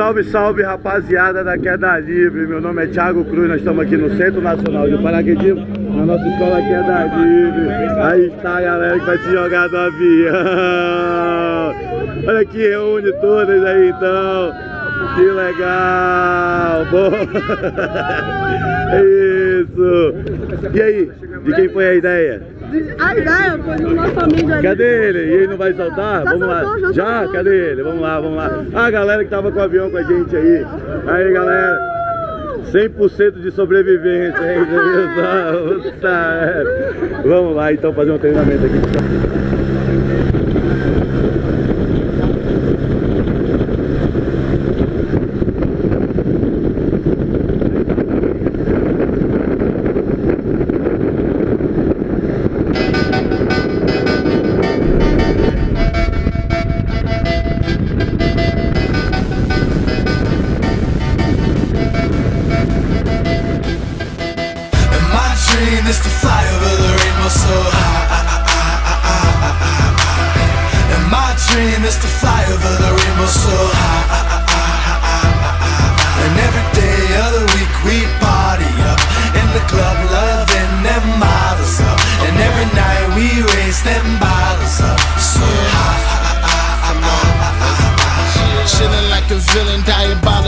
Salve, salve rapaziada da Queda Livre. Meu nome é Thiago Cruz, nós estamos aqui no Centro Nacional de Paraquedismo, na nossa escola Queda Livre. Aí está a galera que vai se jogar do avião. Olha aqui, reúne todas aí então. Que legal! Bom. É isso! E aí, de quem foi a ideia? A ideia foi amigo ali. Cadê ele? E ele não vai soltar? Já vamos soltou, lá. já Já? Cadê ele? Vamos lá, vamos lá. A galera que tava com o avião com a gente aí. Aí, galera. 100% de sobrevivência, hein? Puta, é. Vamos lá então fazer um treinamento aqui. Is to fly over the rainbow so high. And my dream is to fly over the rainbow so high. And every day of the week we party up in the club, loving them models up. And every night we raise them bottles up so high. Chillin' like a villain,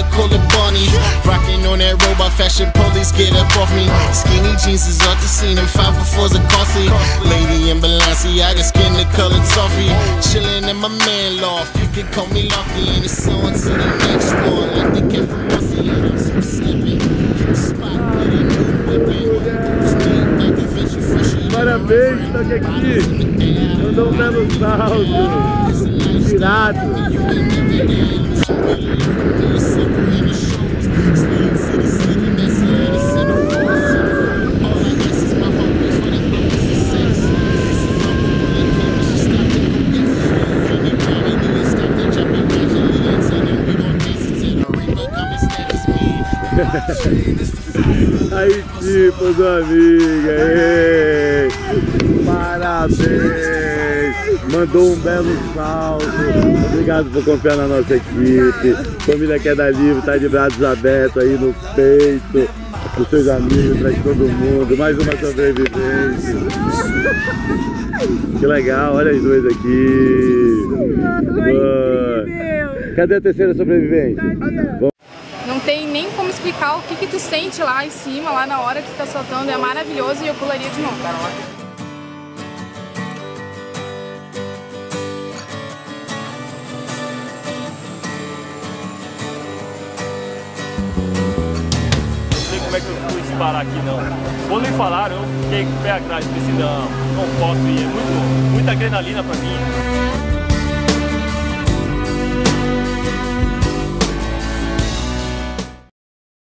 diabolical it bunny. Rocking on that robot fashion, police get up off me. Skinny jeans is off the scene, and five befores are costly. Lady in Balenciaga, skin the color toffee. Chillin' in my man loft, you can call me Lofty. And it's on to the next one, like the kid from Mossy. And I'm so slippin'. Spot with a new whippin'. Parabéns, toque aqui. Um belo salto. Tirado. Aí tipos, amiga. Ei, Mandou um belo salto. Obrigado por confiar na nossa equipe. Família Queda Livre tá de braços abertos aí no peito. Os seus amigos, traz todo mundo. Mais uma sobrevivência. Que legal, olha as duas aqui. Cadê a terceira sobrevivente? Não tem nem como explicar o que, que tu sente lá em cima, lá na hora que tu tá soltando. É maravilhoso e eu pularia de novo. Como é que eu fui disparar aqui não. Quando me falaram, eu fiquei com o pé atrás, pensei, não, não posso ir, é muito, muita adrenalina pra mim.